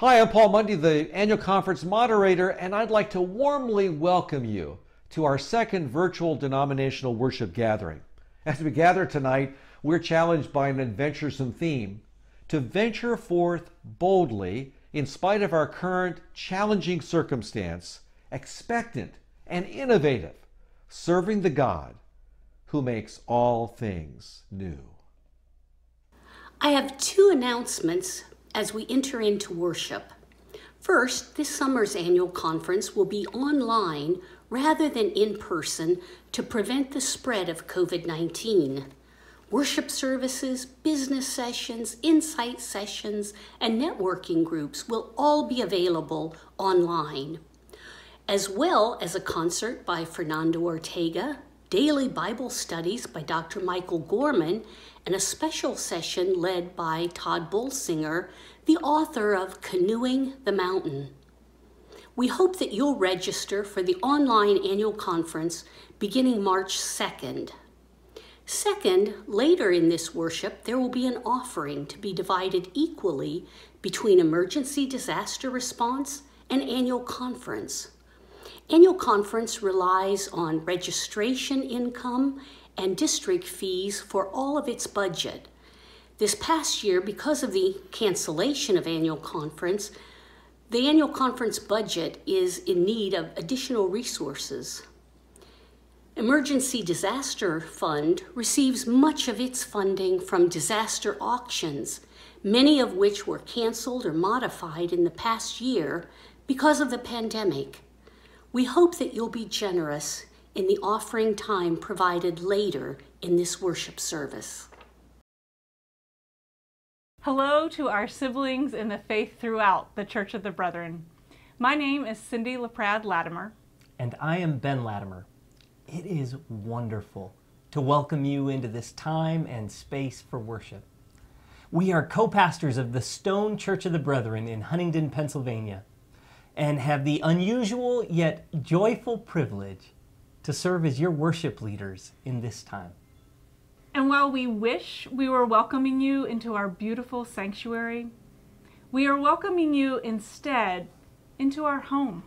Hi, I'm Paul Mundey, the annual conference moderator, and I'd like to warmly welcome you to our second virtual denominational worship gathering. As we gather tonight, we're challenged by an adventuresome theme to venture forth boldly in spite of our current challenging circumstance, expectant and innovative, serving the God who makes all things new. I have two announcements as we enter into worship. First, this summer's annual conference will be online rather than in person to prevent the spread of COVID 19. Worship services, business sessions, insight sessions, and networking groups will all be available online, as well as a concert by Fernando Ortega, daily Bible studies by Dr. Michael Gorman, and a special session led by Tod Bolsinger, the author of Canoeing the Mountain. We hope that you'll register for the online annual conference beginning March 2nd. Second, later in this worship, there will be an offering to be divided equally between emergency disaster response and annual conference. Annual conference relies on registration income and district fees for all of its budget. This past year, because of the cancellation of annual conference, the annual conference budget is in need of additional resources. Emergency Disaster Fund receives much of its funding from disaster auctions, many of which were canceled or modified in the past year because of the pandemic. We hope that you'll be generous in the offering time provided later in this worship service. Hello to our siblings in the faith throughout the Church of the Brethren. My name is Cindy LaPrade Lattimer. And I am Ben Lattimer. It is wonderful to welcome you into this time and space for worship. We are co pastors of the Stone Church of the Brethren in Huntingdon, Pennsylvania, and have the unusual yet joyful privilege to serve as your worship leaders in this time. And while we wish we were welcoming you into our beautiful sanctuary, we are welcoming you instead into our home.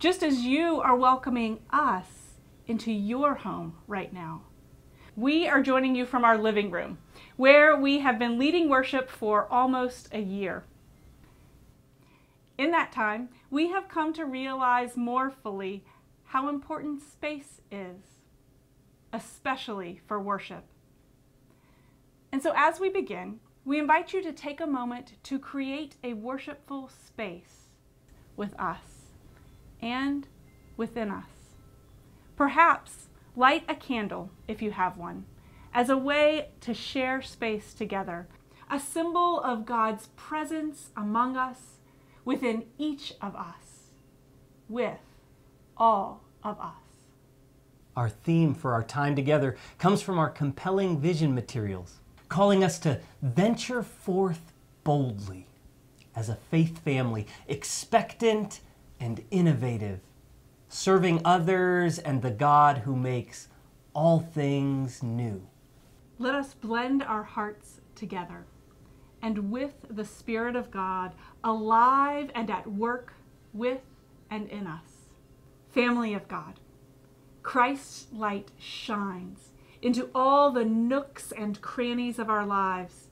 Just as you are welcoming us into your home right now. We are joining you from our living room, where we have been leading worship for almost a year. In that time, we have come to realize more fully how important space is, especially for worship. And so, as we begin, we invite you to take a moment to create a worshipful space with us and within us. Perhaps light a candle, if you have one, as a way to share space together, a symbol of God's presence among us, within each of us, with all of us. Our theme for our time together comes from our compelling vision materials, calling us to venture forth boldly as a faith family, expectant and innovative serving others and the God who makes all things new. Let us blend our hearts together and with the Spirit of God alive and at work with and in us. Family of God, Christ's light shines into all the nooks and crannies of our lives,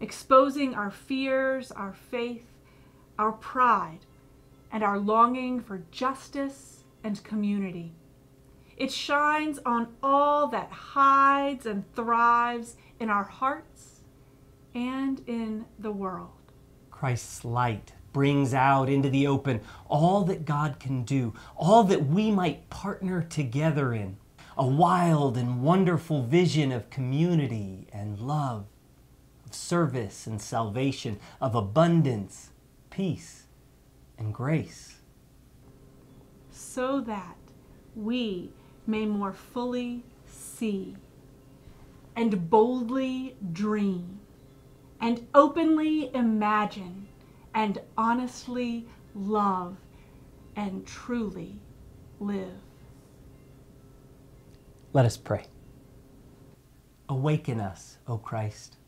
exposing our fears, our faith, our pride, and our longing for justice and community. It shines on all that hides and thrives in our hearts and in the world. Christ's light brings out into the open all that God can do, all that we might partner together in. A wild and wonderful vision of community and love, of service and salvation, of abundance, peace, and grace so that we may more fully see and boldly dream and openly imagine and honestly love and truly live. Let us pray. Awaken us, O Christ.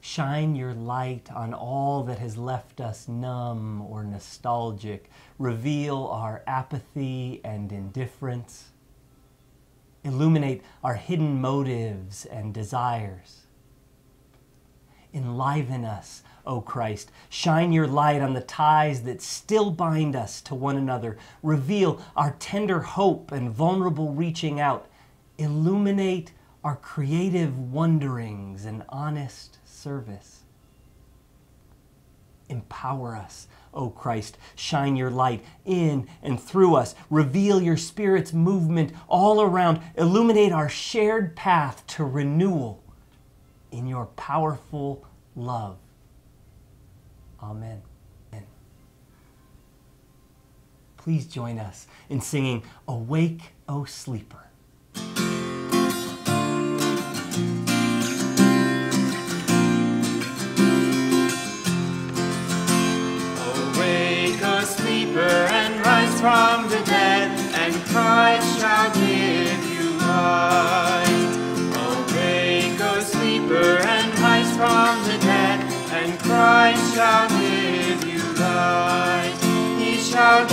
Shine your light on all that has left us numb or nostalgic. Reveal our apathy and indifference. Illuminate our hidden motives and desires. Enliven us, O Christ. Shine your light on the ties that still bind us to one another. Reveal our tender hope and vulnerable reaching out. Illuminate our creative wonderings and honest service. Empower us, O Christ. Shine your light in and through us. Reveal your Spirit's movement all around. Illuminate our shared path to renewal in your powerful love. Amen. Please join us in singing Awake, O Sleeper. Awake, O sleeper, and rise from the dead, and Christ shall Christ shall give you light. He shall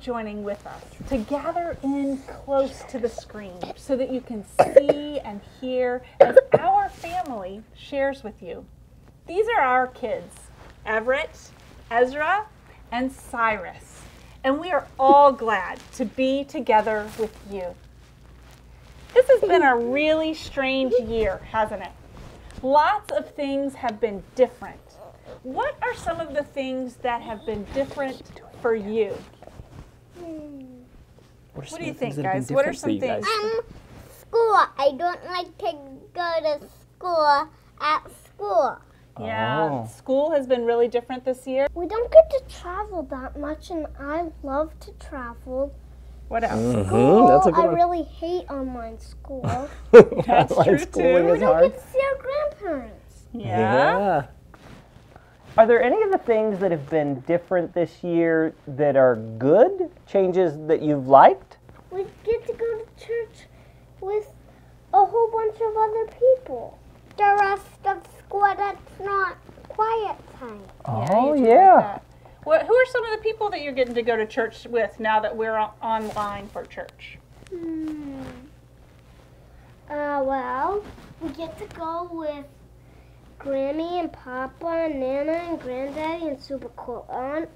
joining with us to gather in close to the screen so that you can see and hear as our family shares with you. These are our kids Everett, Ezra, and Cyrus, and we are all glad to be together with you. This has been a really strange year, hasn't it? Lots of things have been different. What are some of the things that have been different for you? What do you think, guys? What are some things? Um, school. I don't like to go to school at school. Yeah, Oh. school has been really different this year. We don't get to travel that much, and I love to travel. What else? Mm-hmm. School, that's a good I one. really hate online school. That's Online true schooling too. is hard. Get to see our grandparents. Yeah. Are there any of the things that have been different this year that are good? Changes that you've liked? We get to go to church with a whole bunch of other people. The rest of school, that's not quiet time. Oh, you do like yeah. that. What, who are some of the people that you're getting to go to church with now that we're on- online for church? Hmm. Uh, well, we get to go with Granny and Papa and Nana and Granddaddy and super cool aunt,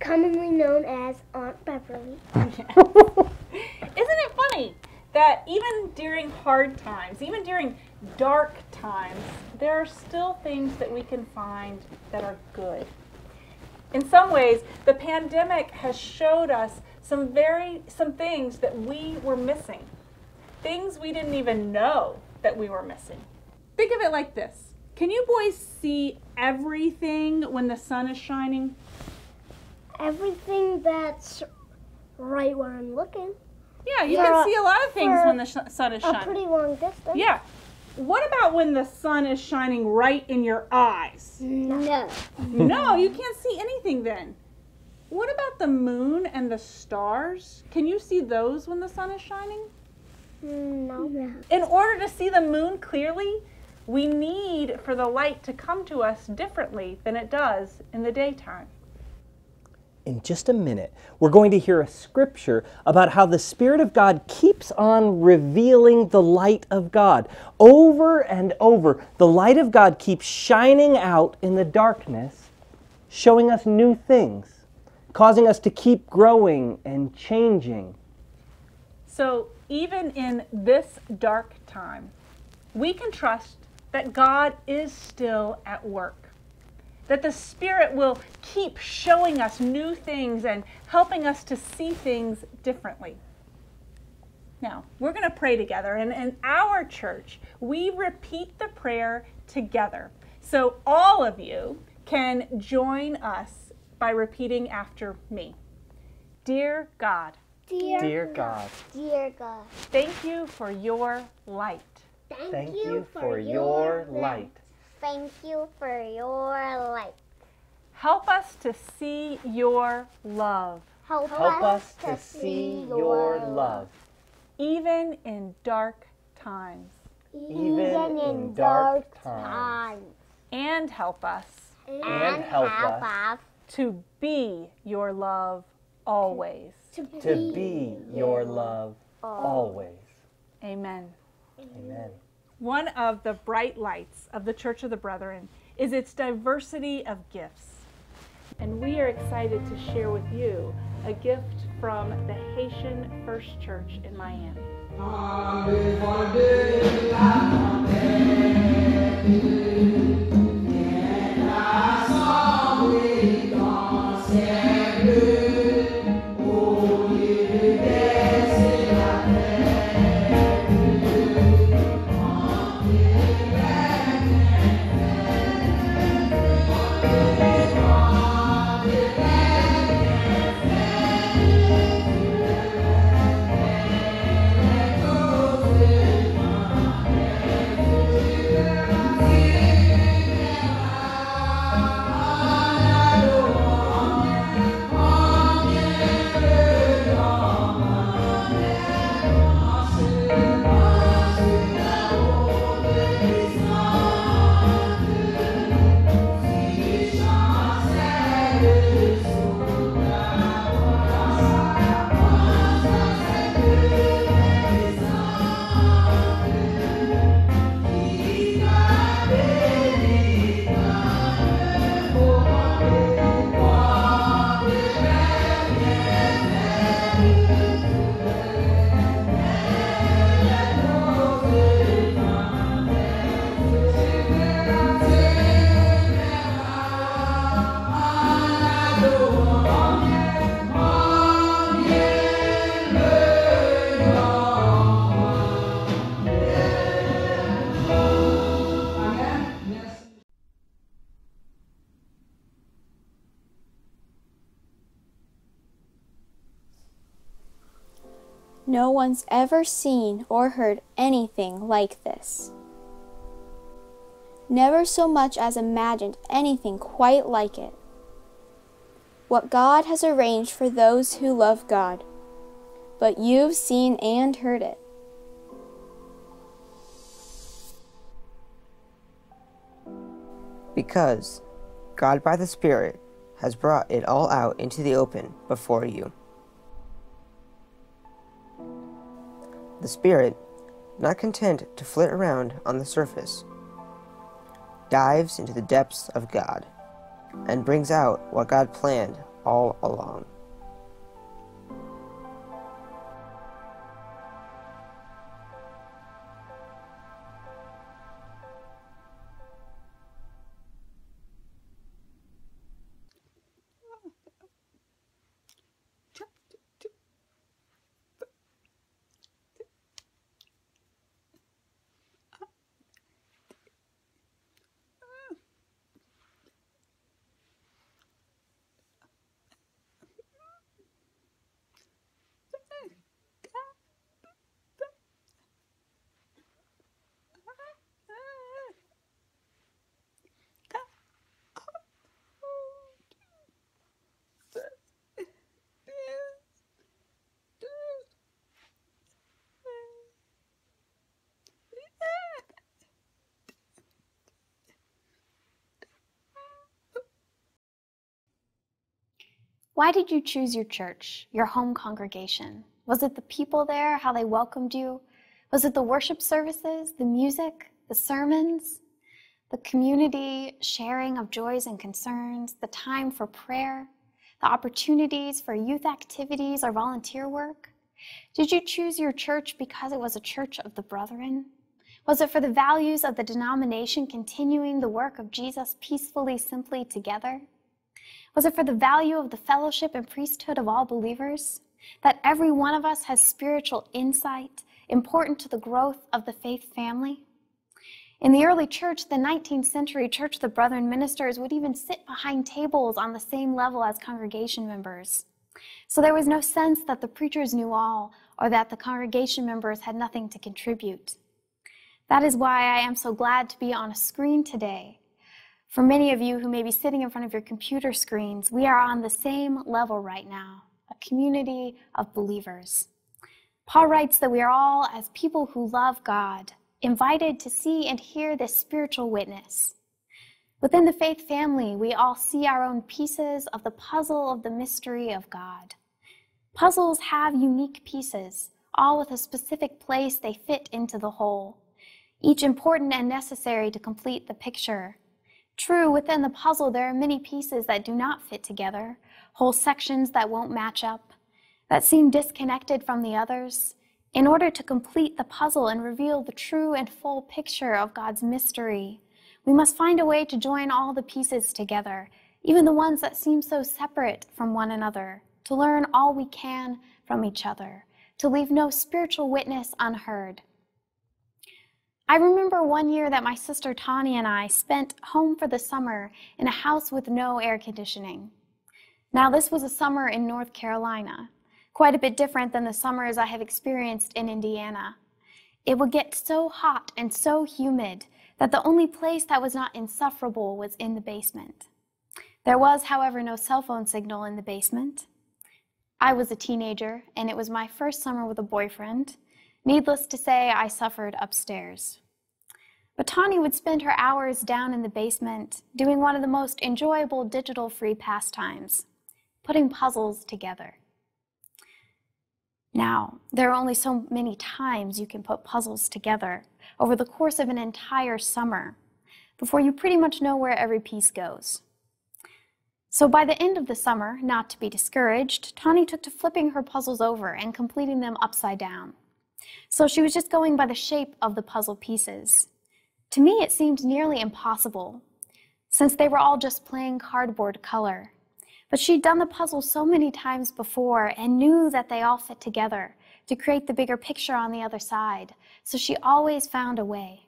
commonly known as Aunt Beverly. Isn't it funny that even during hard times, even during dark times, there are still things that we can find that are good? In some ways, the pandemic has showed us some very some things that we were missing. Things we didn't even know that we were missing. Think of it like this. Can you boys see everything when the sun is shining? Everything that's right where I'm looking. Yeah, you For can a- see a lot of things when the sh- sun is A shining. pretty long distance. Yeah. What about when the sun is shining right in your eyes? No. no, you can't see anything then. What about the moon and the stars? Can you see those when the sun is shining? Mm, no. In order to see the moon clearly, we need for the light to come to us differently than it does in the daytime. In just a minute, we're going to hear a scripture about how the Spirit of God keeps on revealing the light of God. Over and over, the light of God keeps shining out in the darkness, showing us new things, causing us to keep growing and changing. So, even in this dark time, we can trust that God is still at work. That the Spirit will keep showing us new things and helping us to see things differently. Now, we're going to pray together, and in our church, we repeat the prayer together. So, all of you can join us by repeating after me Dear God, Dear, Dear God, Dear God. Thank you for your light. Thank, thank you for your light. Thank you for your light. Help us to see your love, Help, Help us to see your love, even in dark times, even in dark times. and help us and help us us to be your love always. to, to be your love always. Amen. Amen. One of the bright lights of the Church of the Brethren is its diversity of gifts. And we are excited to share with you a gift from the Haitian First Church in Miami. One's ever seen or heard anything like this. Never so much as imagined anything quite like it. What God has arranged for those who love God. But you've seen and heard it. Because God by the Spirit has brought it all out into the open before you. The Spirit, not content to flit around on the surface, dives into the depths of God and brings out what God planned all along. Why did you choose your church, your home congregation? Was it the people there, how they welcomed you? Was it the worship services, the music, the sermons, the community sharing of joys and concerns, the time for prayer, the opportunities for youth activities or volunteer work? Did you choose your church because it was a church of the brethren? Was it for the values of the denomination continuing the work of Jesus peacefully, simply together? Was it for the value of the fellowship and priesthood of all believers? That every one of us has spiritual insight important to the growth of the faith family? In the early church, the 19th century Church the Brethren ministers would even sit behind tables on the same level as congregation members. So there was no sense that the preachers knew all or that the congregation members had nothing to contribute. That is why I am so glad to be on a screen today for many of you who may be sitting in front of your computer screens, we are on the same level right now, a community of believers. Paul writes that we are all, as people who love God, invited to see and hear this spiritual witness. Within the faith family, we all see our own pieces of the puzzle of the mystery of God. Puzzles have unique pieces, all with a specific place they fit into the whole, each important and necessary to complete the picture. True, within the puzzle, there are many pieces that do not fit together, whole sections that won't match up, that seem disconnected from the others. In order to complete the puzzle and reveal the true and full picture of God's mystery, we must find a way to join all the pieces together, even the ones that seem so separate from one another, to learn all we can from each other, to leave no spiritual witness unheard. I remember one year that my sister Tani and I spent home for the summer in a house with no air conditioning. Now, this was a summer in North Carolina, quite a bit different than the summers I have experienced in Indiana. It would get so hot and so humid that the only place that was not insufferable was in the basement. There was, however, no cell phone signal in the basement. I was a teenager, and it was my first summer with a boyfriend, Needless to say, I suffered upstairs. But Tani would spend her hours down in the basement doing one of the most enjoyable digital free pastimes, putting puzzles together. Now, there are only so many times you can put puzzles together over the course of an entire summer before you pretty much know where every piece goes. So by the end of the summer, not to be discouraged, Tani took to flipping her puzzles over and completing them upside down. So she was just going by the shape of the puzzle pieces. To me, it seemed nearly impossible, since they were all just plain cardboard color. But she'd done the puzzle so many times before and knew that they all fit together to create the bigger picture on the other side, so she always found a way.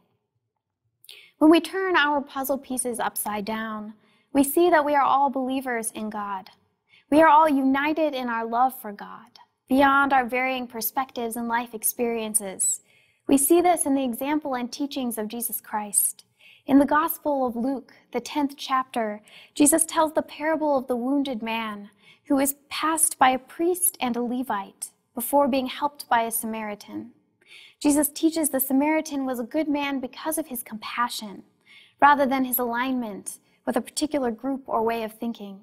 When we turn our puzzle pieces upside down, we see that we are all believers in God. We are all united in our love for God beyond our varying perspectives and life experiences. We see this in the example and teachings of Jesus Christ. In the Gospel of Luke, the 10th chapter, Jesus tells the parable of the wounded man who is passed by a priest and a Levite before being helped by a Samaritan. Jesus teaches the Samaritan was a good man because of his compassion, rather than his alignment with a particular group or way of thinking.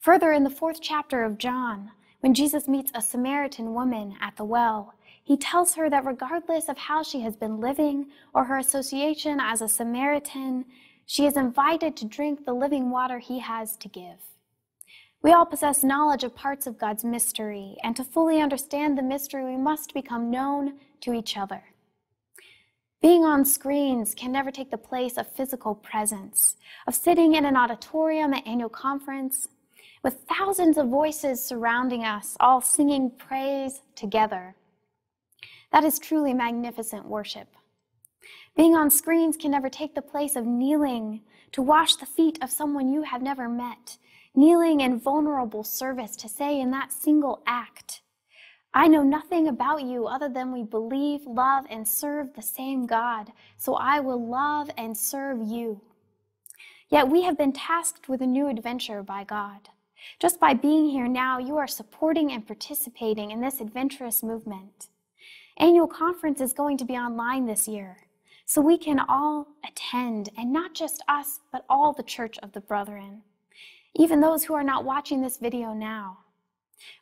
Further, in the fourth chapter of John, when Jesus meets a Samaritan woman at the well, he tells her that regardless of how she has been living or her association as a Samaritan, she is invited to drink the living water he has to give. We all possess knowledge of parts of God's mystery, and to fully understand the mystery, we must become known to each other. Being on screens can never take the place of physical presence, of sitting in an auditorium at annual conference, with thousands of voices surrounding us, all singing praise together. That is truly magnificent worship. Being on screens can never take the place of kneeling to wash the feet of someone you have never met, kneeling in vulnerable service to say in that single act, I know nothing about you other than we believe, love, and serve the same God, so I will love and serve you. Yet we have been tasked with a new adventure by God. Just by being here now, you are supporting and participating in this adventurous movement. Annual conference is going to be online this year, so we can all attend, and not just us, but all the Church of the Brethren, even those who are not watching this video now.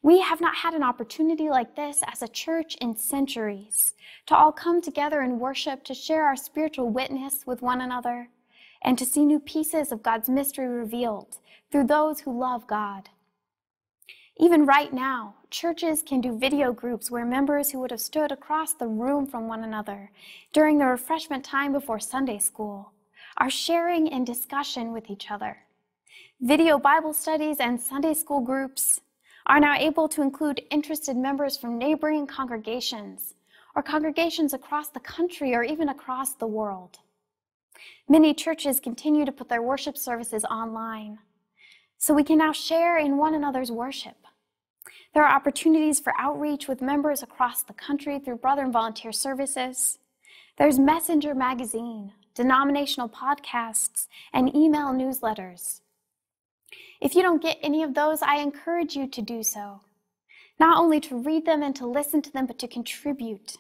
We have not had an opportunity like this as a church in centuries to all come together in worship, to share our spiritual witness with one another, and to see new pieces of God's mystery revealed through those who love God. Even right now, churches can do video groups where members who would have stood across the room from one another during the refreshment time before Sunday school are sharing in discussion with each other. Video Bible studies and Sunday school groups are now able to include interested members from neighboring congregations or congregations across the country or even across the world. Many churches continue to put their worship services online, so we can now share in one another's worship. There are opportunities for outreach with members across the country through Brethren Volunteer Services. There's Messenger Magazine, denominational podcasts, and email newsletters. If you don't get any of those, I encourage you to do so. Not only to read them and to listen to them, but to contribute.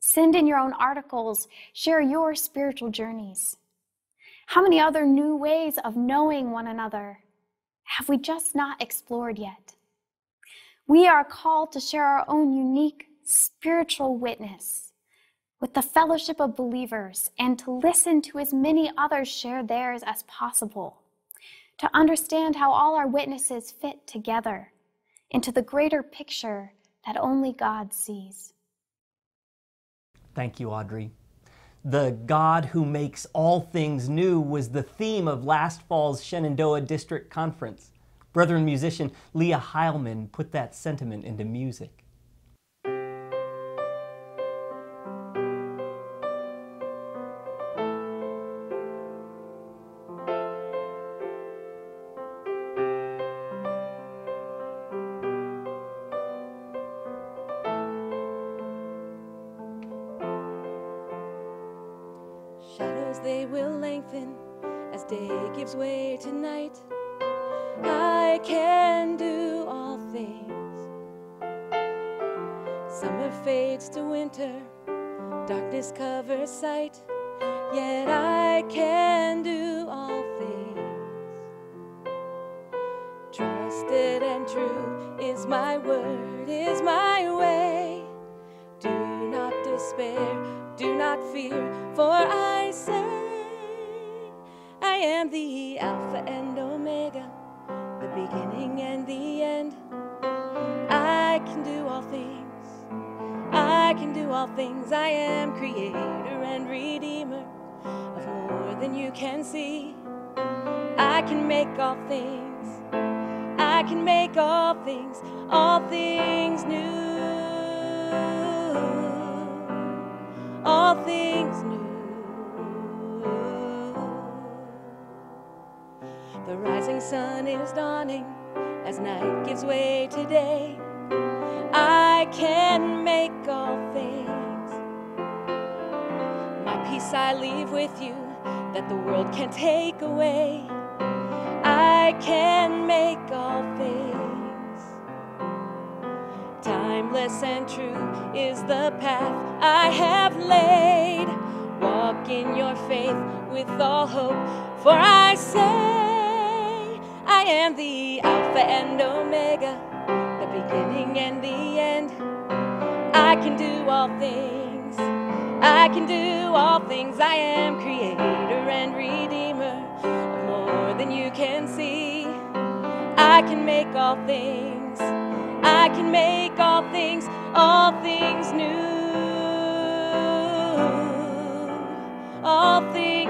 Send in your own articles, share your spiritual journeys. How many other new ways of knowing one another have we just not explored yet? We are called to share our own unique spiritual witness with the fellowship of believers and to listen to as many others share theirs as possible to understand how all our witnesses fit together into the greater picture that only God sees. Thank you, Audri. The God who makes all things new was the theme of last fall's Shenandoah District Conference. Brethren musician Leah Hileman put that sentiment into music. And true is the path I have laid. Walk in your faith with all hope, for I say, I am the Alpha and Omega, the beginning and the end. I can do all things. I can do all things. I am creator and redeemer more than you can see. I can make all things. I can make all things, all things new. All things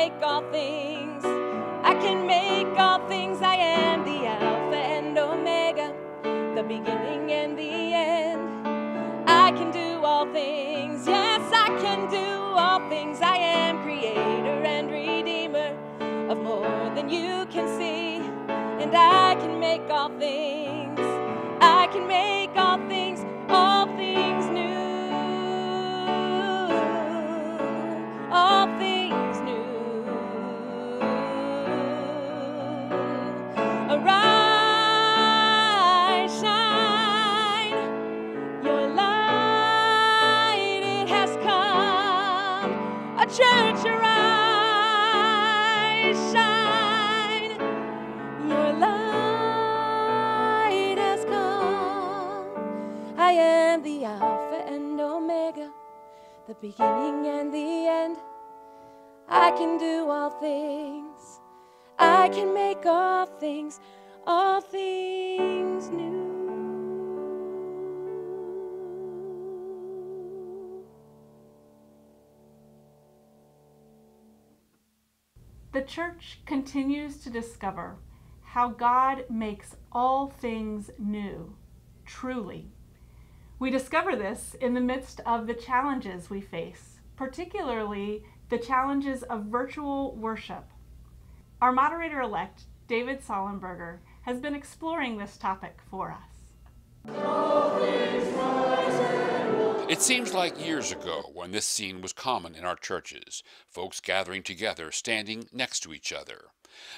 make all things, I can make all things. I am the Alpha and Omega, the beginning and the end. I can do all things, yes, I can do all things. I am creator and redeemer of more than you can see. And I can make all things, I can make church continues to discover how God makes all things new, truly. We discover this in the midst of the challenges we face, particularly the challenges of virtual worship. Our moderator elect, David Sollenberger, has been exploring this topic for us. It seems like years ago when this scene was common in our churches, folks gathering together, standing next to each other.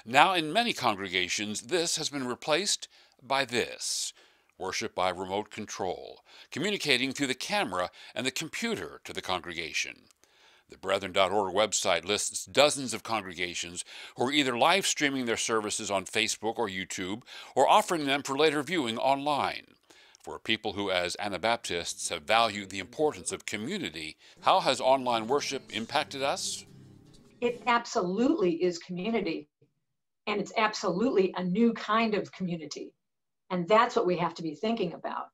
Now, in many congregations, this has been replaced by this worship by remote control, communicating through the camera and the computer to the congregation. The Brethren.org website lists dozens of congregations who are either live streaming their services on Facebook or YouTube or offering them for later viewing online. For people who, as Anabaptists, have valued the importance of community, how has online worship impacted us? It absolutely is community, and it's absolutely a new kind of community. And that's what we have to be thinking about.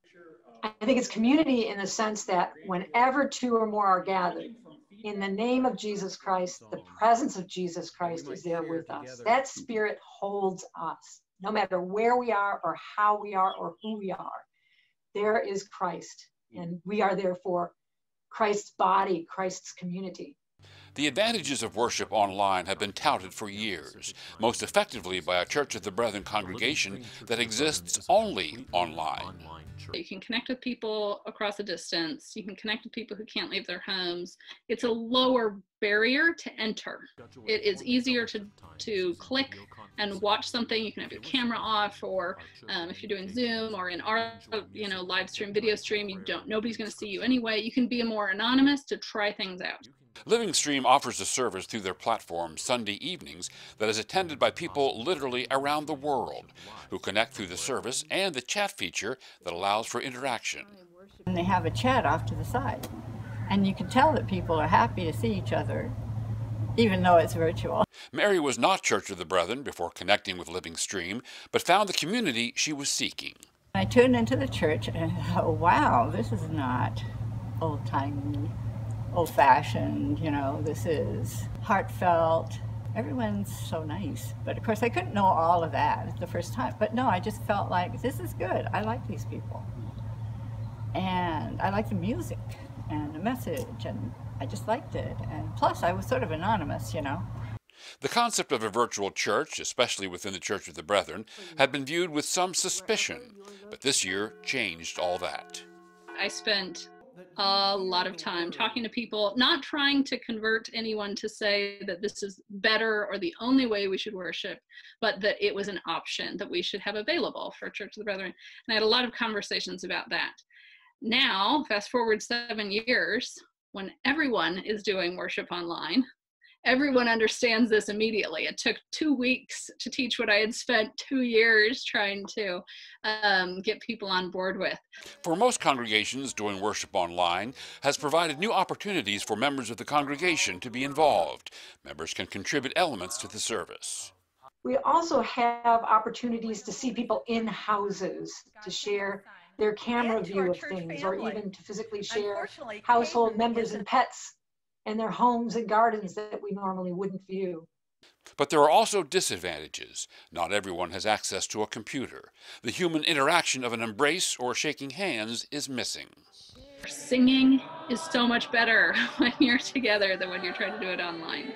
I think it's community in the sense that whenever two or more are gathered, in the name of Jesus Christ, the presence of Jesus Christ is there with us. That spirit holds us, no matter where we are or how we are or who we are. There is Christ, and we are therefore Christ's body, Christ's community. The advantages of worship online have been touted for years, most effectively by a Church of the Brethren congregation that exists only online. You can connect with people across a distance. You can connect with people who can't leave their homes. It's a lower barrier to enter. It is easier to, to click and watch something. You can have your camera off, or um, if you're doing Zoom or in our you know live stream video stream, you don't nobody's going to see you anyway. You can be more anonymous to try things out. Living Stream offers a service through their platform Sunday evenings that is attended by people literally around the world who connect through the service and the chat feature that allows for interaction. And they have a chat off to the side. And you can tell that people are happy to see each other, even though it's virtual. Mary was not Church of the Brethren before connecting with Living Stream, but found the community she was seeking. I tuned into the church and oh, wow, this is not old timey old fashioned, you know, this is heartfelt. Everyone's so nice. But of course, I couldn't know all of that the first time. But no, I just felt like this is good. I like these people. And I like the music and the message, and I just liked it. And plus, I was sort of anonymous, you know. The concept of a virtual church, especially within the Church of the Brethren, had been viewed with some suspicion, but this year changed all that. I spent a lot of time talking to people, not trying to convert anyone to say that this is better or the only way we should worship, but that it was an option that we should have available for Church of the Brethren. And I had a lot of conversations about that. Now, fast forward seven years, when everyone is doing worship online, everyone understands this immediately. It took two weeks to teach what I had spent two years trying to um, get people on board with. For most congregations, doing worship online has provided new opportunities for members of the congregation to be involved. Members can contribute elements to the service. We also have opportunities to see people in houses, to share their camera view of things, or even to physically share household members and pets and their homes and gardens that we normally wouldn't view. But there are also disadvantages. Not everyone has access to a computer. The human interaction of an embrace or shaking hands is missing. Singing is so much better when you're together than when you're trying to do it online.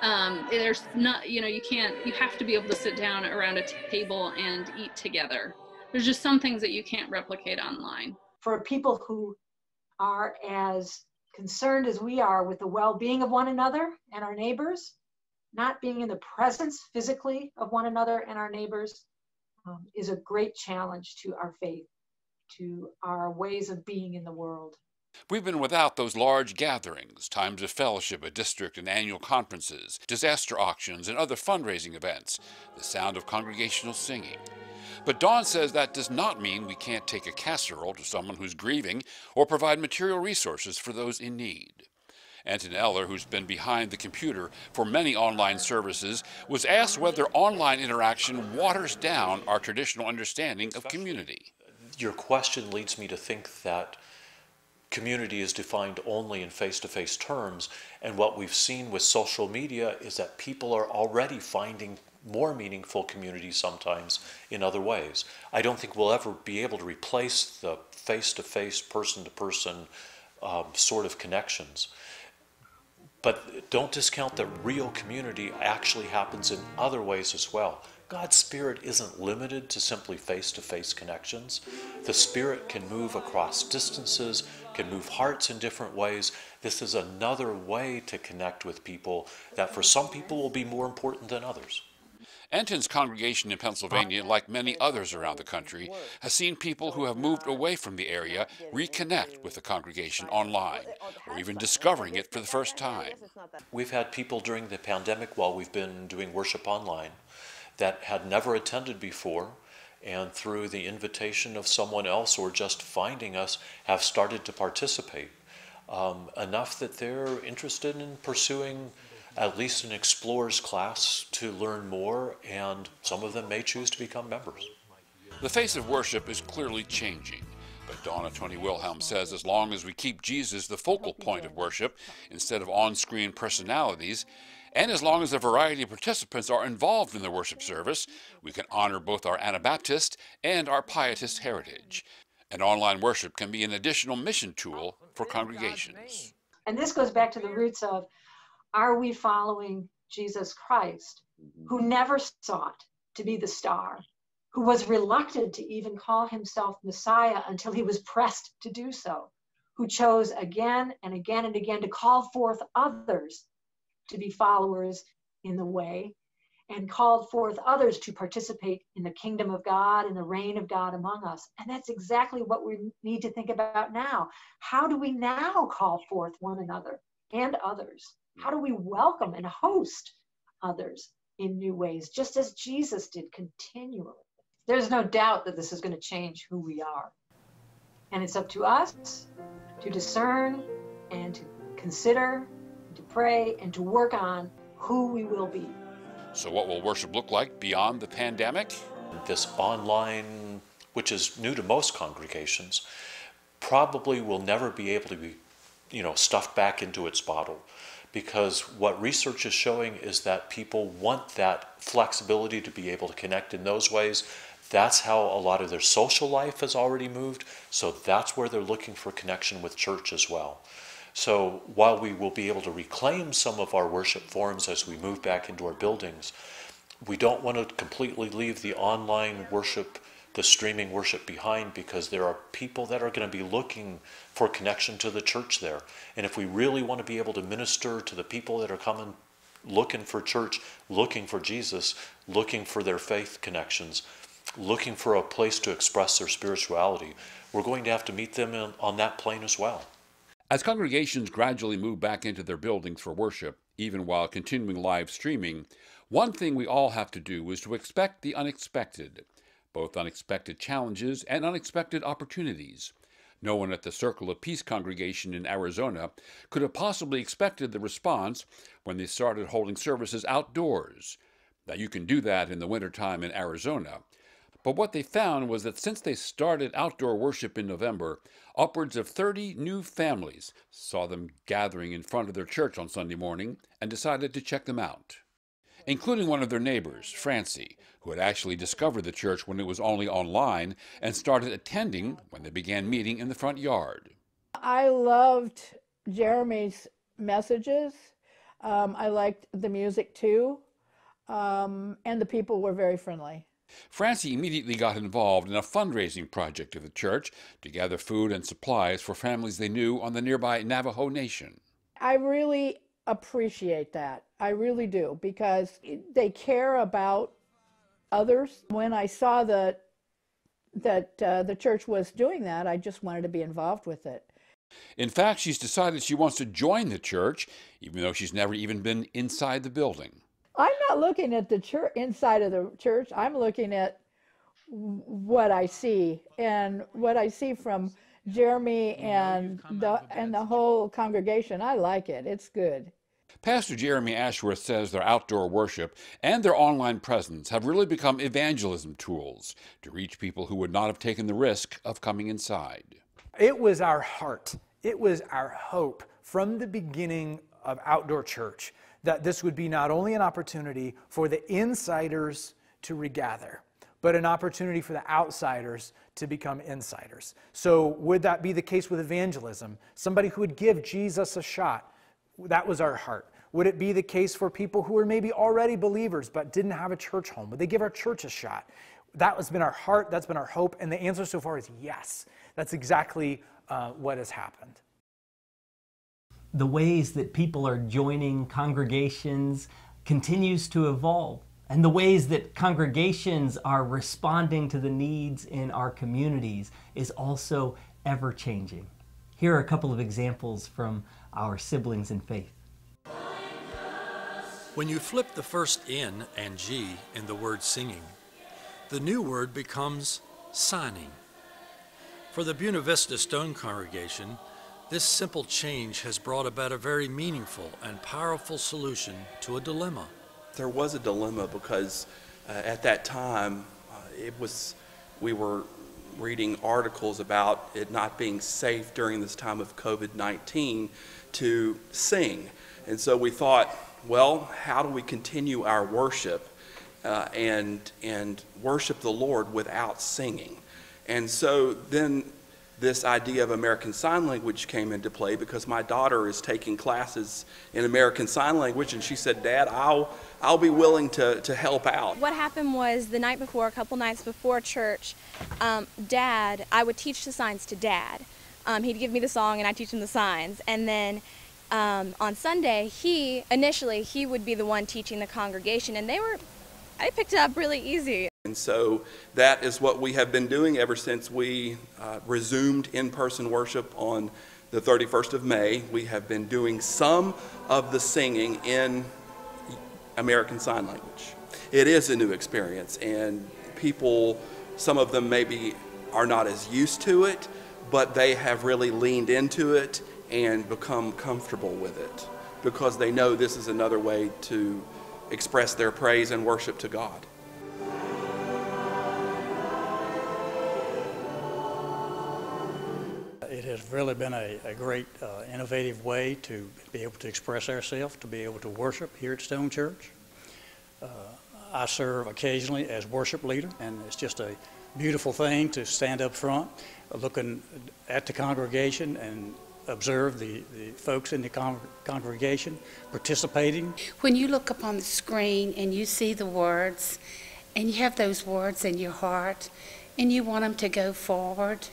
Um, there's not, you know, you can't, you have to be able to sit down around a table and eat together. There's just some things that you can't replicate online. For people who are as concerned as we are with the well being of one another and our neighbors, not being in the presence physically of one another and our neighbors um, is a great challenge to our faith, to our ways of being in the world. We've been without those large gatherings, times of fellowship at district and annual conferences, disaster auctions, and other fundraising events, the sound of congregational singing. But Dawn says that does not mean we can't take a casserole to someone who's grieving or provide material resources for those in need. Enten Eller, who's been behind the computer for many online services, was asked whether online interaction waters down our traditional understanding of community. Your question leads me to think that community is defined only in face to face terms, and what we've seen with social media is that people are already finding more meaningful community sometimes in other ways. I don't think we'll ever be able to replace the face to face, person to person um, sort of connections. But don't discount that real community actually happens in other ways as well. God's Spirit isn't limited to simply face to face connections. The Spirit can move across distances, can move hearts in different ways. This is another way to connect with people that for some people will be more important than others. Enten's congregation in Pennsylvania, like many others around the country, has seen people who have moved away from the area reconnect with the congregation online, or even discovering it for the first time. We've had people during the pandemic while we've been doing worship online that had never attended before and through the invitation of someone else or just finding us have started to participate um, enough that they're interested in pursuing at least an explorer's class to learn more, and some of them may choose to become members. The face of worship is clearly changing. But Dawn Ottoni-Wilhelm says as long as we keep Jesus the focal point of worship instead of on screen personalities, and as long as a variety of participants are involved in the worship service, we can honor both our Anabaptist and our pietist heritage. And online worship can be an additional mission tool for congregations. And this goes back to the roots of Are we following Jesus Christ, mm-hmm. who never sought to be the star, who was reluctant to even call himself Messiah until he was pressed to do so, who chose again and again and again to call forth others to be followers in the way, and called forth others to participate in the kingdom of God and the reign of God among us. And that's exactly what we need to think about now. How do we now call forth one another and others? How do we welcome and host others in new ways, just as Jesus did continually? There's no doubt that this is going to change who we are. And it's up to us to discern and to consider, pray, and to work on who we will be. So, what will worship look like beyond the pandemic? This online, which is new to most congregations, probably will never be able to be, you know, stuffed back into its bottle. Because what research is showing is that people want that flexibility to be able to connect in those ways. That's how a lot of their social life has already moved. So that's where they're looking for connection with church as well. So while we will be able to reclaim some of our worship forms as we move back into our buildings, we don't want to completely leave the online worship, the streaming worship behind because there are people that are going to be looking for connection to the church there. And if we really want to be able to minister to the people that are coming looking for church, looking for Jesus, looking for their faith connections, looking for a place to express their spirituality, we're going to have to meet them in, on that plane as well. As congregations gradually move back into their buildings for worship, even while continuing live streaming, one thing we all have to do is to expect the unexpected, both unexpected challenges and unexpected opportunities. No one at the Circle of Peace congregation in Arizona could have possibly expected the response when they started holding services outdoors. Now, you can do that in the wintertime in Arizona, but what they found was that since they started outdoor worship in November, upwards of 30 new families saw them gathering in front of their church on Sunday morning and decided to check them out, including one of their neighbors, Francie, who had actually discovered the church when it was only online and started attending when they began meeting in the front yard. I loved Jeremy's messages. Um, I liked the music too. Um, and the people were very friendly. Francie immediately got involved in a fundraising project of the church to gather food and supplies for families they knew on the nearby Navajo Nation. I really appreciate that. I really do because they care about others. When I saw that that uh, the church was doing that, I just wanted to be involved with it. In fact, she's decided she wants to join the church, even though she's never even been inside the building. I'm not looking at the church inside of the church. I'm looking at what I see and what I see from Jeremy and the and the whole congregation. I like it. It's good. Pastor Jeremy Ashworth says their outdoor worship and their online presence have really become evangelism tools to reach people who would not have taken the risk of coming inside. It was our heart, it was our hope from the beginning of outdoor church that this would be not only an opportunity for the insiders to regather, but an opportunity for the outsiders to become insiders. So, would that be the case with evangelism? Somebody who would give Jesus a shot. That was our heart. Would it be the case for people who are maybe already believers but didn't have a church home? Would they give our church a shot? That has been our heart, that's been our hope, and the answer so far is yes. That's exactly uh, what has happened the ways that people are joining congregations continues to evolve and the ways that congregations are responding to the needs in our communities is also ever changing. Here are a couple of examples from our siblings in faith. When you flip the first N and G in the word singing, the new word becomes signing. For the Buena Vista Stone congregation, this simple change has brought about a very meaningful and powerful solution to a dilemma. There was a dilemma because uh, at that time uh, it was we were reading articles about it not being safe during this time of COVID-19 to sing. And so we thought, well, how do we continue our worship uh, and and worship the Lord without singing? And so then this idea of American Sign Language came into play because my daughter is taking classes in American Sign Language, and she said, Dad, I'll, I'll be willing to, to help out. What happened was the night before, a couple nights before church, um, Dad, I would teach the signs to Dad. Um, he'd give me the song and I'd teach him the signs. And then um, on Sunday, he, initially, he would be the one teaching the congregation, and they were, I picked it up really easy. And so that is what we have been doing ever since we uh, resumed in person worship on the 31st of May. We have been doing some of the singing in American Sign Language. It is a new experience, and people, some of them maybe are not as used to it, but they have really leaned into it and become comfortable with it because they know this is another way to express their praise and worship to God. It has really been a, a great uh, innovative way to be able to express ourselves, to be able to worship here at Stone Church. Uh, I serve occasionally as worship leader, and it's just a beautiful thing to stand up front, looking at the congregation and observe the, the folks in the con- congregation participating. When you look up on the screen and you see the words, and you have those words in your heart, and you want them to go forward,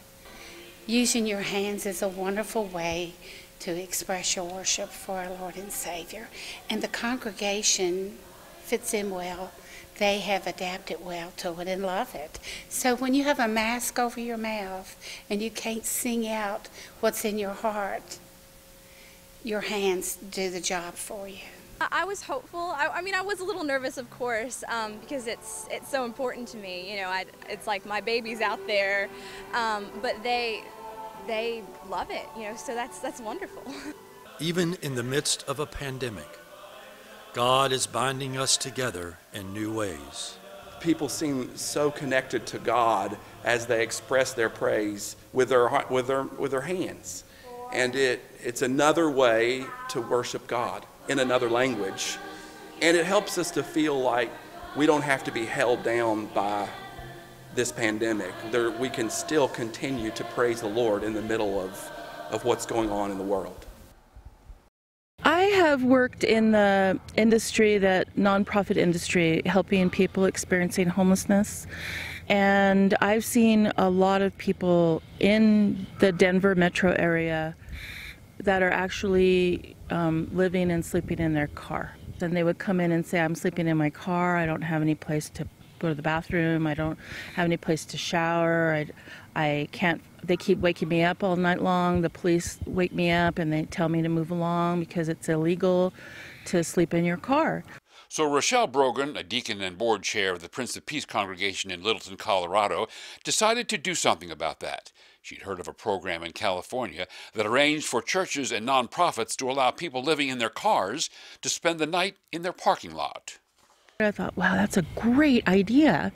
using your hands is a wonderful way to express your worship for our Lord and Savior. And the congregation fits in well. They have adapted well to it and love it. So when you have a mask over your mouth and you can't sing out what's in your heart, your hands do the job for you. I was hopeful. I, I mean, I was a little nervous, of course, um, because it's it's so important to me. You know, I, it's like my baby's out there, um, but they they love it. You know, so that's that's wonderful. Even in the midst of a pandemic, God is binding us together in new ways. People seem so connected to God as they express their praise with their, with their, with their hands. And it, it's another way to worship God in another language. And it helps us to feel like we don't have to be held down by this pandemic. There, we can still continue to praise the Lord in the middle of, of what's going on in the world. I have worked in the industry, that nonprofit industry, helping people experiencing homelessness. And I've seen a lot of people in the Denver metro area that are actually um, living and sleeping in their car. And they would come in and say, I'm sleeping in my car, I don't have any place to go to the bathroom, I don't have any place to shower, I, I can't, they keep waking me up all night long. The police wake me up and they tell me to move along because it's illegal to sleep in your car. So Rochelle Brogan, a deacon and board chair of the Prince of Peace congregation in Littleton, Colorado, decided to do something about that. She'd heard of a program in California that arranged for churches and nonprofits to allow people living in their cars to spend the night in their parking lot. I thought, wow, that's a great idea.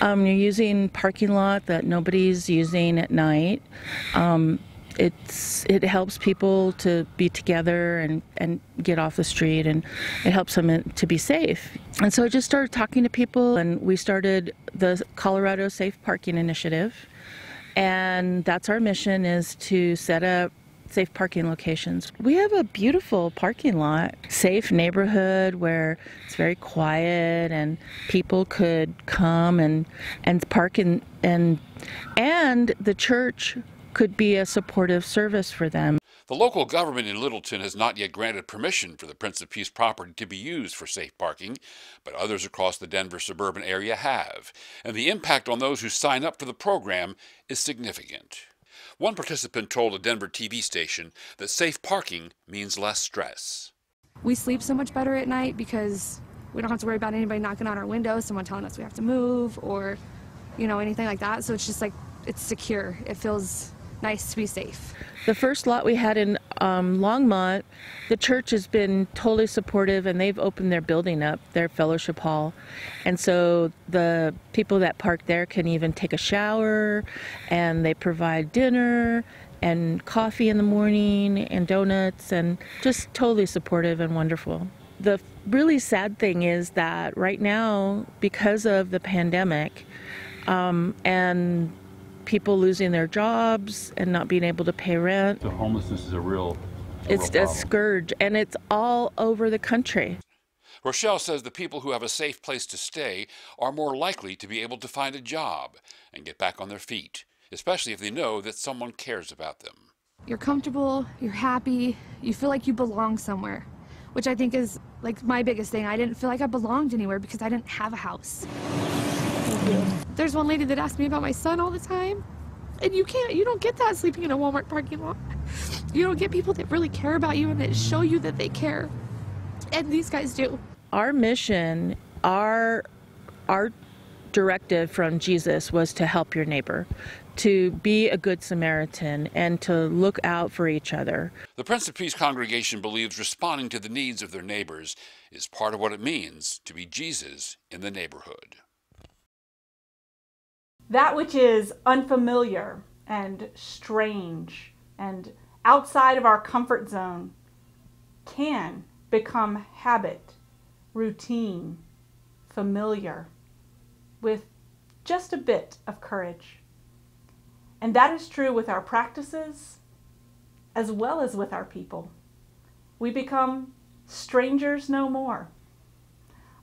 Um, you're using parking lot that nobody's using at night. Um, it's it helps people to be together and and get off the street and it helps them to be safe and so i just started talking to people and we started the colorado safe parking initiative and that's our mission is to set up safe parking locations. We have a beautiful parking lot, safe neighborhood where it's very quiet and people could come and and park in and and the church could be a supportive service for them. The local government in Littleton has not yet granted permission for the Prince of Peace property to be used for safe parking, but others across the Denver suburban area have, and the impact on those who sign up for the program is significant. One participant told a Denver TV station that safe parking means less stress. We sleep so much better at night because we don't have to worry about anybody knocking on our window, someone telling us we have to move, or, you know, anything like that. So it's just like, it's secure. It feels nice to be safe. The first lot we had in um, Longmont, the church has been totally supportive and they've opened their building up, their fellowship hall. And so the people that park there can even take a shower and they provide dinner and coffee in the morning and donuts and just totally supportive and wonderful. The really sad thing is that right now, because of the pandemic um, and people losing their jobs and not being able to pay rent. So homelessness is a real, a It's real a scourge, and it's all over the country. Rochelle says the people who have a safe place to stay are more likely to be able to find a job and get back on their feet, especially if they know that someone cares about them. You're comfortable, you're happy, you feel like you belong somewhere, which I think is like my biggest thing. I didn't feel like I belonged anywhere because I didn't have a house. There's one lady that asked me about my son all the time, and you can't, you don't get that sleeping in a Walmart parking lot. You don't get people that really care about you and that show you that they care. And these guys do. Our mission, our our directive from Jesus was to help your neighbor, to be a good Samaritan, and to look out for each other. The Prince of Peace congregation believes responding to the needs of their neighbors is part of what it means to be Jesus in the neighborhood. That which is unfamiliar and strange and outside of our comfort zone can become habit, routine, familiar, with just a bit of courage. And that is true with our practices as well as with our people. We become strangers no more.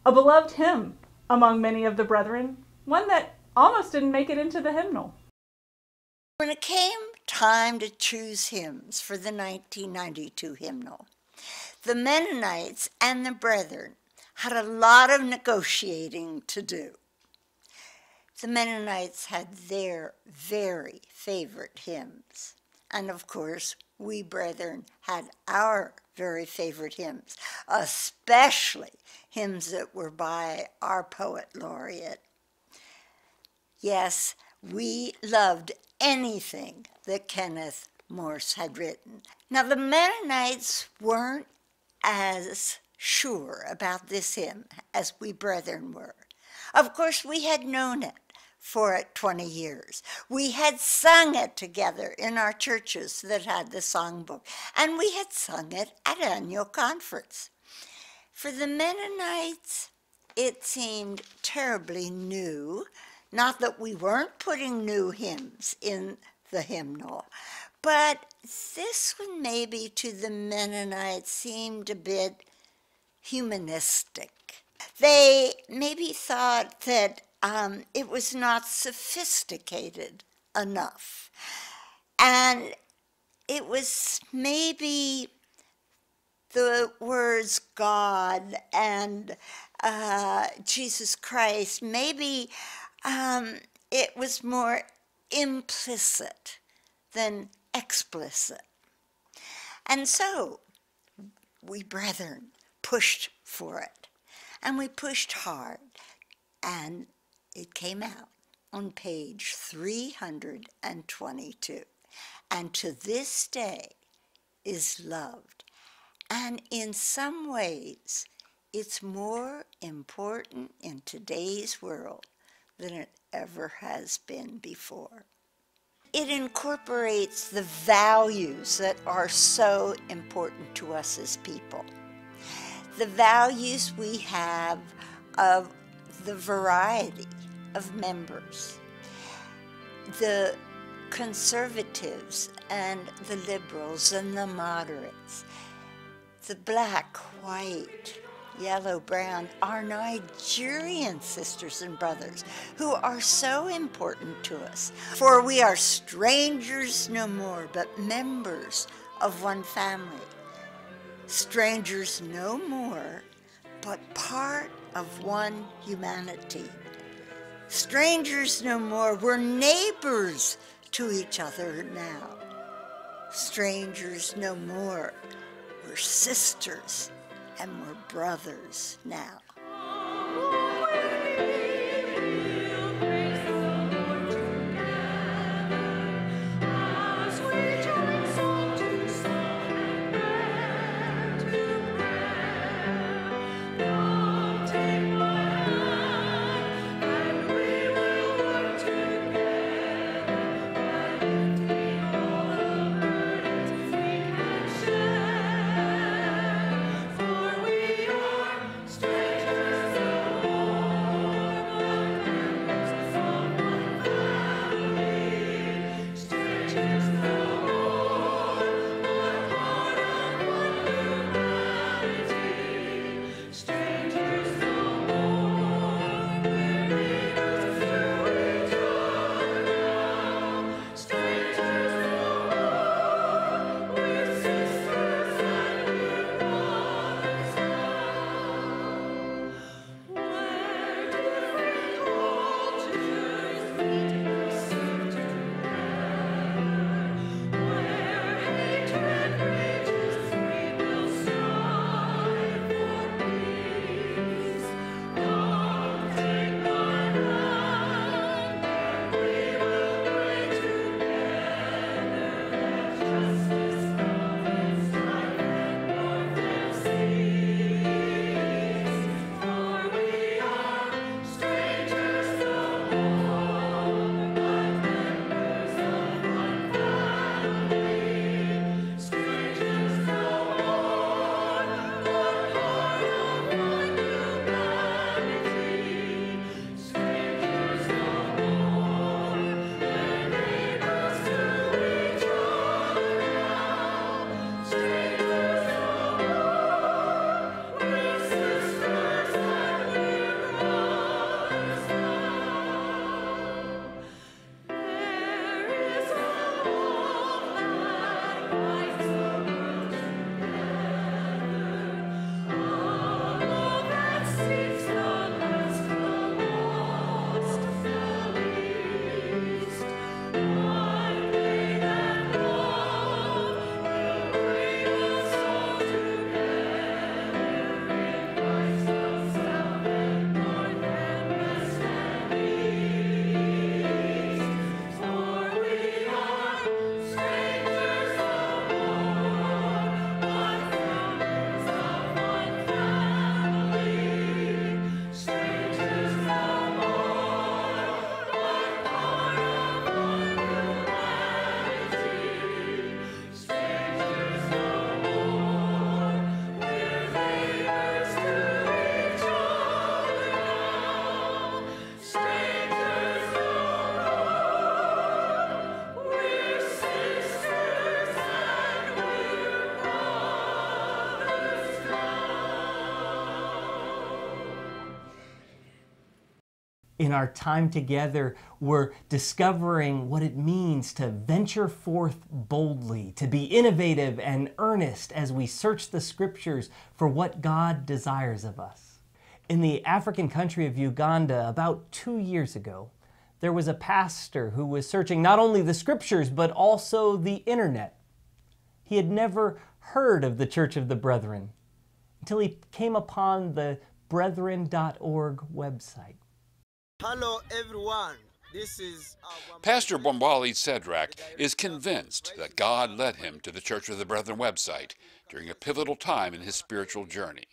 A beloved hymn among many of the brethren, one that almost didn't make it into the hymnal. When it came time to choose hymns for the 1992 hymnal, the Mennonites and the Brethren had a lot of negotiating to do. The Mennonites had their very favorite hymns. And of course, we brethren had our very favorite hymns, especially hymns that were by our poet laureate. Yes, we loved anything that Kenneth Morse had written. Now, the Mennonites weren't as sure about this hymn as we brethren were. Of course, we had known it for 20 years. We had sung it together in our churches that had the songbook, and we had sung it at annual conference. For the Mennonites, it seemed terribly new. Not that we weren't putting new hymns in the hymnal, but this one maybe to the Mennonites seemed a bit humanistic. They maybe thought that um, it was not sophisticated enough. And it was maybe the words God and uh, Jesus Christ, maybe um, it was more implicit than explicit. And so we brethren pushed for it, and we pushed hard, and it came out on page 322, and to this day is loved. And in some ways, it's more important in today's world than it ever has been before. It incorporates the values that are so important to us as people. The values we have of the variety of members, the conservatives and the liberals and the moderates, the black, white, yellow, brown, our Nigerian sisters and brothers who are so important to us. For we are strangers no more, but members of one family. Strangers no more, but part of one humanity. Strangers no more, we're neighbors to each other now. Strangers no more, we're sisters and we're brothers now. In our time together, we're discovering what it means to venture forth boldly, to be innovative and earnest as we search the scriptures for what God desires of us. In the African country of Uganda, about two years ago, there was a pastor who was searching not only the scriptures, but also the internet. He had never heard of the Church of the Brethren until he came upon the brethren.org website. Hello, everyone. This is Pastor Bombali Sedrak is convinced that God led him to the Church of the Brethren website during a pivotal time in his spiritual journey.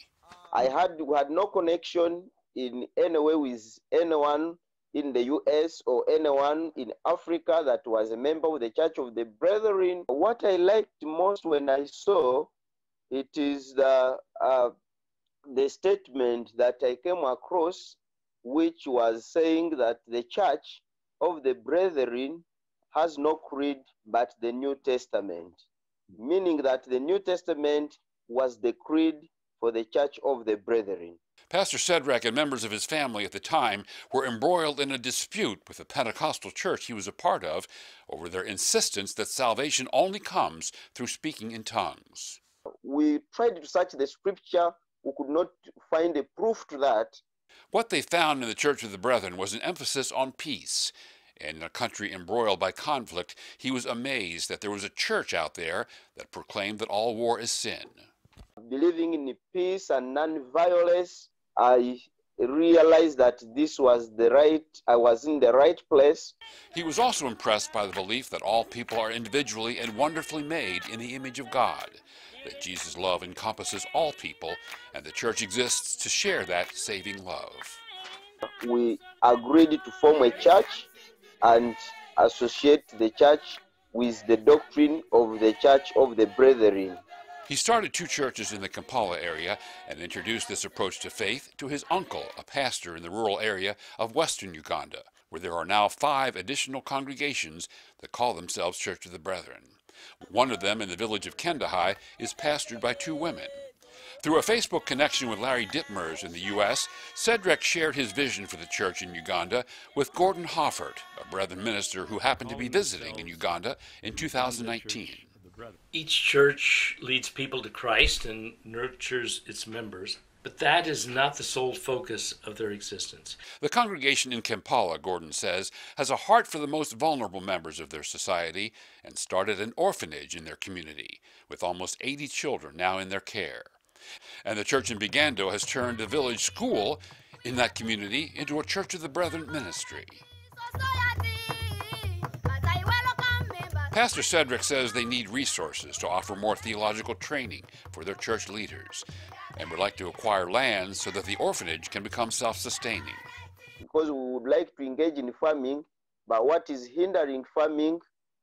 I had had no connection in any way with anyone in the US or anyone in Africa that was a member of the Church of the Brethren. What I liked most when I saw it is the uh, the statement that I came across which was saying that the church of the brethren has no creed but the New Testament, meaning that the New Testament was the creed for the church of the brethren. Pastor Sedrak and members of his family at the time were embroiled in a dispute with the Pentecostal church he was a part of over their insistence that salvation only comes through speaking in tongues. We tried to search the scripture, we could not find a proof to that. What they found in the Church of the Brethren was an emphasis on peace. In a country embroiled by conflict, he was amazed that there was a church out there that proclaimed that all war is sin. Believing in peace and non-violence, I realized that this was the right, I was in the right place. He was also impressed by the belief that all people are individually and wonderfully made in the image of God, that Jesus' love encompasses all people, and the church exists to share that saving love. We agreed to form a church and associate the church with the doctrine of the Church of the Brethren. He started two churches in the Kampala area and introduced this approach to faith to his uncle, a pastor in the rural area of western Uganda, where there are now five additional congregations that call themselves Church of the Brethren. One of them in the village of Kendahai is pastored by two women. Through a Facebook connection with Larry Dittmers in the U.S., Cedric shared his vision for the church in Uganda with Gordon Hoffert, a Brethren minister who happened to be visiting in Uganda in 2019. Each church leads people to Christ and nurtures its members, but that is not the sole focus of their existence. The congregation in Kampala, Gordon says, has a heart for the most vulnerable members of their society and started an orphanage in their community, with almost 80 children now in their care. And the church in Bugando has turned a village school in that community into a Church of the Brethren ministry. Pastor Cedric says they need resources to offer more theological training for their church leaders and would like to acquire land so that the orphanage can become self sustaining. Because we would like to engage in farming, but what is hindering farming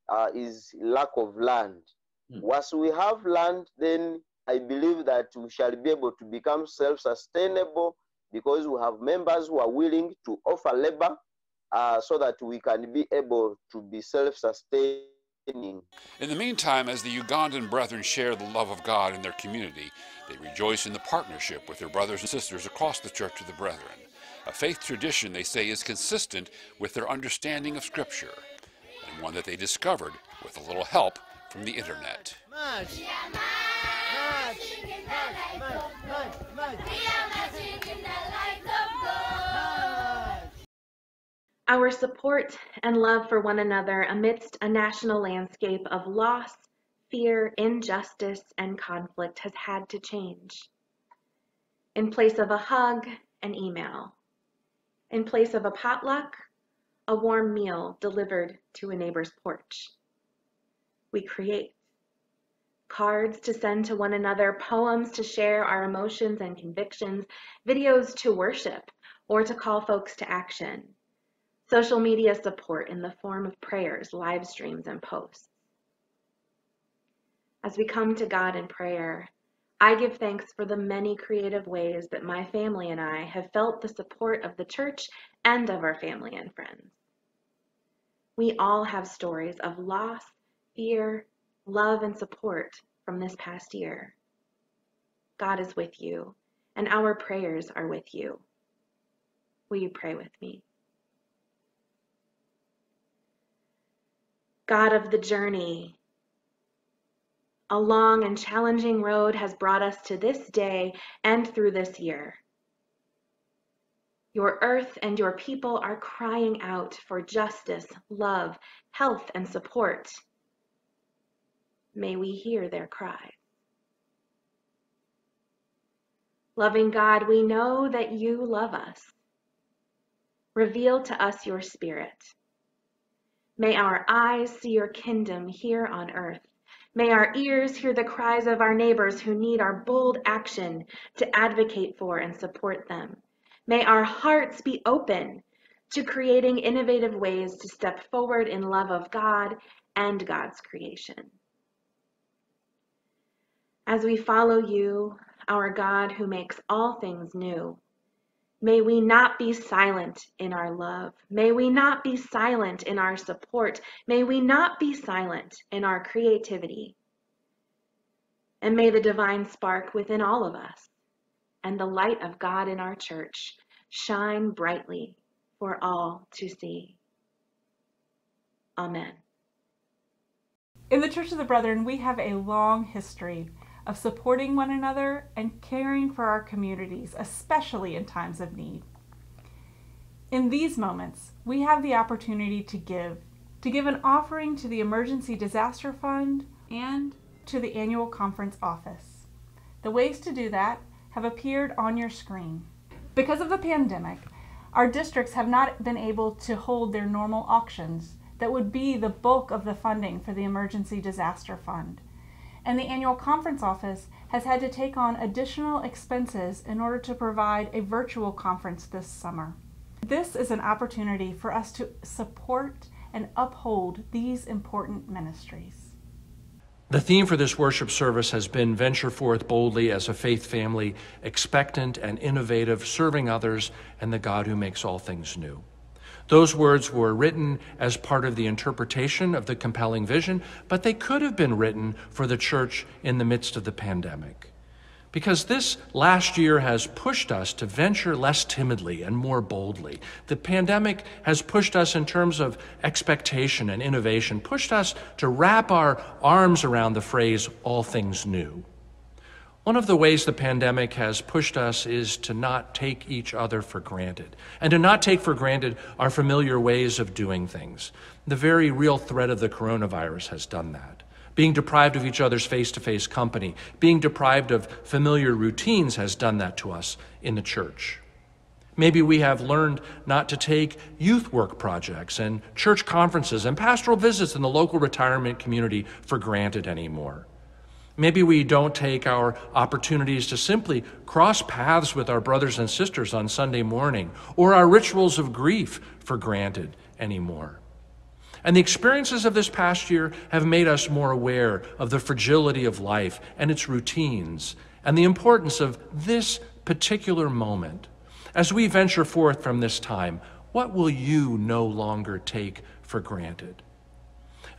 uh, is lack of land. Once we have land, then I believe that we shall be able to become self sustainable because we have members who are willing to offer labor uh, so that we can be able to be self sustaining. In the meantime, as the Ugandan brethren share the love of God in their community, they rejoice in the partnership with their brothers and sisters across the Church of the Brethren. A faith tradition, they say, is consistent with their understanding of Scripture, and one that they discovered with a little help from the internet. Our support and love for one another amidst a national landscape of loss, fear, injustice, and conflict has had to change. In place of a hug, an email. In place of a potluck, a warm meal delivered to a neighbor's porch. We create cards to send to one another, poems to share our emotions and convictions, videos to worship or to call folks to action, social media support in the form of prayers, live streams, and posts. As we come to God in prayer, I give thanks for the many creative ways that my family and I have felt the support of the church and of our family and friends. We all have stories of loss, fear, love, and support from this past year. God is with you, and our prayers are with you. Will you pray with me? God of the journey, a long and challenging road has brought us to this day and through this year. Your earth and your people are crying out for justice, love, health, and support. May we hear their cries. Loving God, we know that you love us. Reveal to us your spirit. May our eyes see your kingdom here on earth. May our ears hear the cries of our neighbors who need our bold action to advocate for and support them. May our hearts be open to creating innovative ways to step forward in love of God and God's creation. As we follow you, our God who makes all things new, may we not be silent in our love. May we not be silent in our support. May we not be silent in our creativity. And may the divine spark within all of us and the light of God in our church shine brightly for all to see. Amen. In the Church of the Brethren, we have a long history of supporting one another and caring for our communities, especially in times of need. In these moments, we have the opportunity to give, to give an offering to the Emergency Disaster Fund and to the annual conference office. The ways to do that have appeared on your screen. Because of the pandemic, our districts have not been able to hold their normal auctions that would be the bulk of the funding for the Emergency Disaster Fund. And the annual conference office has had to take on additional expenses in order to provide a virtual conference this summer. This is an opportunity for us to support and uphold these important ministries. The theme for this worship service has been Venture Forth Boldly as a Faith Family, expectant and innovative, serving others, and the God who makes all things new. Those words were written as part of the interpretation of the compelling vision, but they could have been written for the church in the midst of the pandemic. Because this last year has pushed us to venture less timidly and more boldly. The pandemic has pushed us in terms of expectation and innovation, pushed us to wrap our arms around the phrase, all things new. One of the ways the pandemic has pushed us is to not take each other for granted and to not take for granted our familiar ways of doing things. The very real threat of the coronavirus has done that. Being deprived of each other's face to face company, being deprived of familiar routines has done that to us in the church. Maybe we have learned not to take youth work projects and church conferences and pastoral visits in the local retirement community for granted anymore. Maybe we don't take our opportunities to simply cross paths with our brothers and sisters on Sunday morning or our rituals of grief for granted anymore. And the experiences of this past year have made us more aware of the fragility of life and its routines and the importance of this particular moment. As we venture forth from this time, what will you no longer take for granted?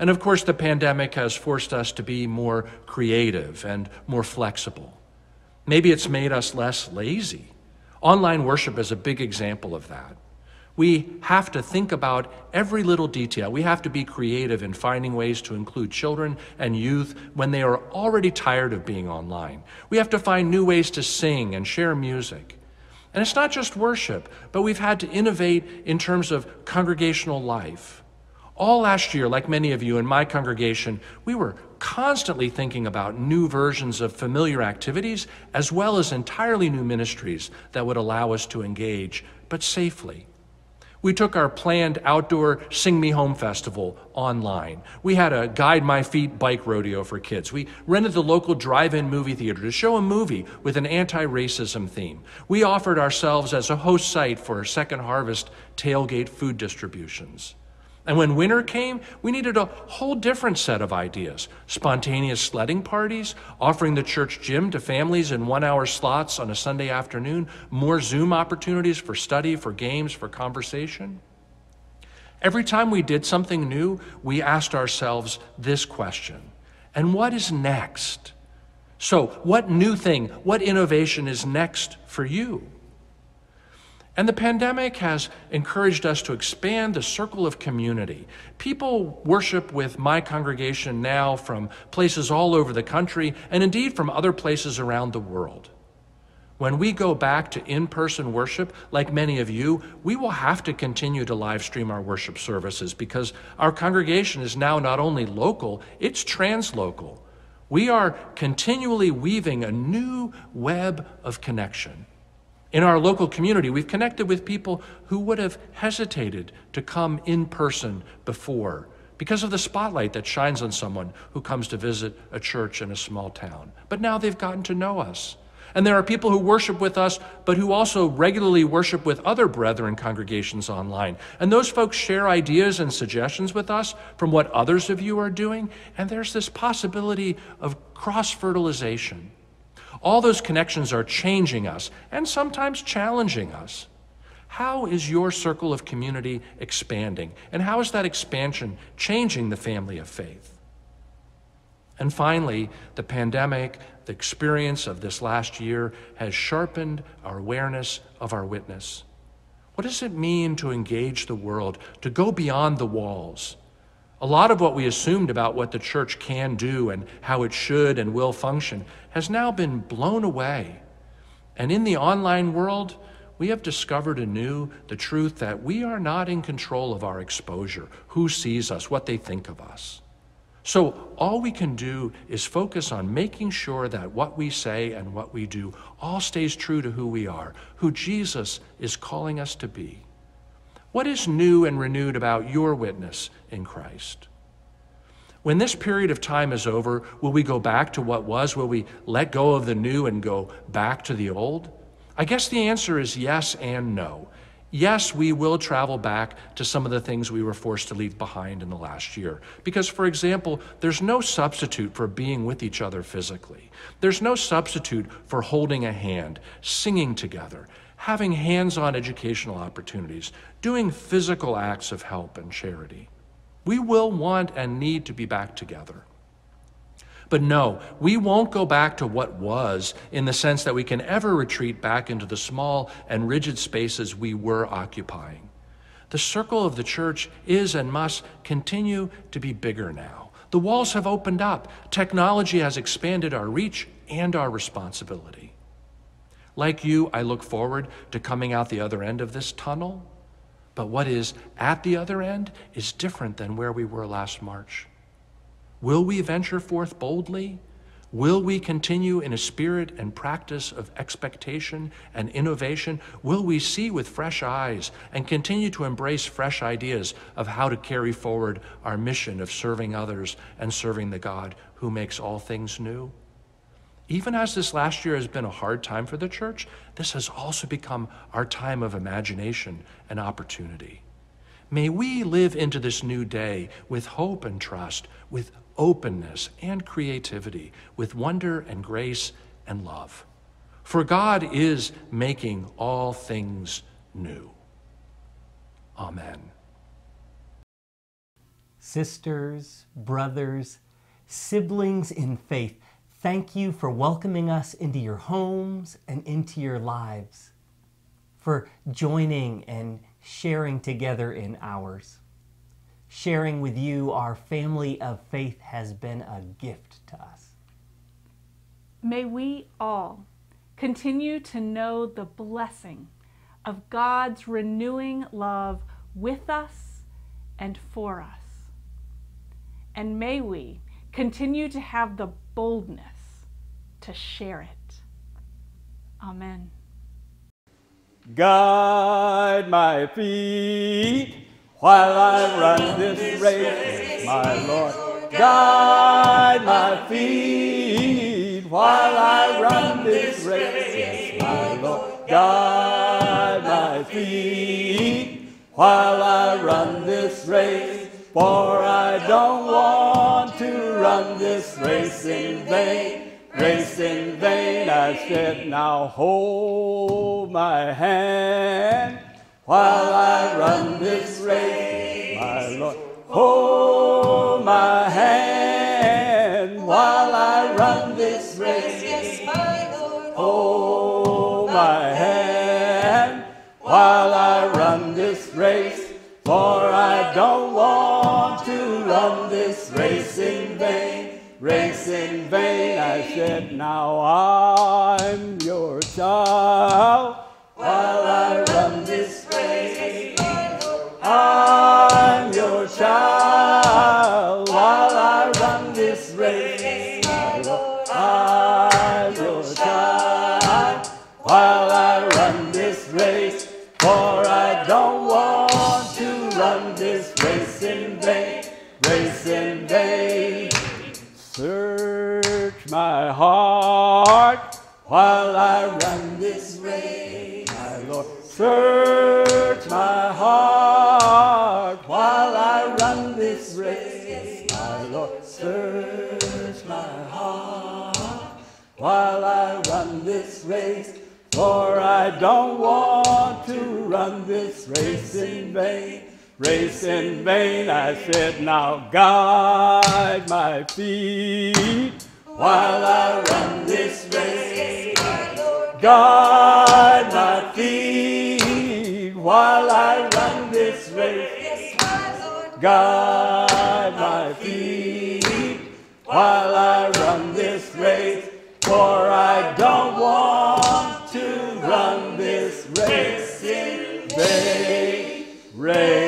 And of course, the pandemic has forced us to be more creative and more flexible. Maybe it's made us less lazy. Online worship is a big example of that. We have to think about every little detail. We have to be creative in finding ways to include children and youth when they are already tired of being online. We have to find new ways to sing and share music. And it's not just worship, but we've had to innovate in terms of congregational life. All last year, like many of you in my congregation, we were constantly thinking about new versions of familiar activities as well as entirely new ministries that would allow us to engage, but safely. We took our planned outdoor Sing Me Home festival online. We had a Guide My Feet bike rodeo for kids. We rented the local drive in movie theater to show a movie with an anti racism theme. We offered ourselves as a host site for Second Harvest tailgate food distributions. And when winter came, we needed a whole different set of ideas spontaneous sledding parties, offering the church gym to families in one hour slots on a Sunday afternoon, more Zoom opportunities for study, for games, for conversation. Every time we did something new, we asked ourselves this question And what is next? So, what new thing, what innovation is next for you? And the pandemic has encouraged us to expand the circle of community. People worship with my congregation now from places all over the country and indeed from other places around the world. When we go back to in person worship, like many of you, we will have to continue to live stream our worship services because our congregation is now not only local, it's translocal. We are continually weaving a new web of connection. In our local community, we've connected with people who would have hesitated to come in person before because of the spotlight that shines on someone who comes to visit a church in a small town. But now they've gotten to know us. And there are people who worship with us, but who also regularly worship with other brethren congregations online. And those folks share ideas and suggestions with us from what others of you are doing. And there's this possibility of cross fertilization. All those connections are changing us and sometimes challenging us. How is your circle of community expanding? And how is that expansion changing the family of faith? And finally, the pandemic, the experience of this last year, has sharpened our awareness of our witness. What does it mean to engage the world, to go beyond the walls? A lot of what we assumed about what the church can do and how it should and will function has now been blown away. And in the online world, we have discovered anew the truth that we are not in control of our exposure, who sees us, what they think of us. So, all we can do is focus on making sure that what we say and what we do all stays true to who we are, who Jesus is calling us to be. What is new and renewed about your witness in Christ? When this period of time is over, will we go back to what was? Will we let go of the new and go back to the old? I guess the answer is yes and no. Yes, we will travel back to some of the things we were forced to leave behind in the last year. Because, for example, there's no substitute for being with each other physically. There's no substitute for holding a hand, singing together, having hands on educational opportunities, doing physical acts of help and charity. We will want and need to be back together. But no, we won't go back to what was in the sense that we can ever retreat back into the small and rigid spaces we were occupying. The circle of the church is and must continue to be bigger now. The walls have opened up, technology has expanded our reach and our responsibility. Like you, I look forward to coming out the other end of this tunnel. But what is at the other end is different than where we were last March. Will we venture forth boldly? Will we continue in a spirit and practice of expectation and innovation? Will we see with fresh eyes and continue to embrace fresh ideas of how to carry forward our mission of serving others and serving the God who makes all things new? Even as this last year has been a hard time for the church, this has also become our time of imagination and opportunity. May we live into this new day with hope and trust, with openness and creativity, with wonder and grace and love. For God is making all things new. Amen. Sisters, brothers, siblings in faith, thank you for welcoming us into your homes and into your lives, for joining and sharing together in ours. Sharing with you our family of faith has been a gift to us. May we all continue to know the blessing of God's renewing love with us and for us. And may we continue to have the boldness to share it. Amen. Guide my feet while I run this race, my Lord. Guide my feet while I run this race, my Lord. Guide my feet while I run this race, for I don't want to run this race in vain. Race in vain, I said, now hold my hand while I run this race, my Lord. Hold my hand while I run this race. Yes, my Lord, hold my hand while I run this race. For I don't want to run this race in vain. Race in vain, I said, now I'm your child. While I run this race, my Lord. Search my heart while I run this race, my Lord. Search my heart while I run this race. For I don't want to run this race in vain. Race in vain, I said, now guide my feet while I run this race. Guide my feet while I run this race. Guide my feet while I run this race. For I don't want to run this race in vain. Race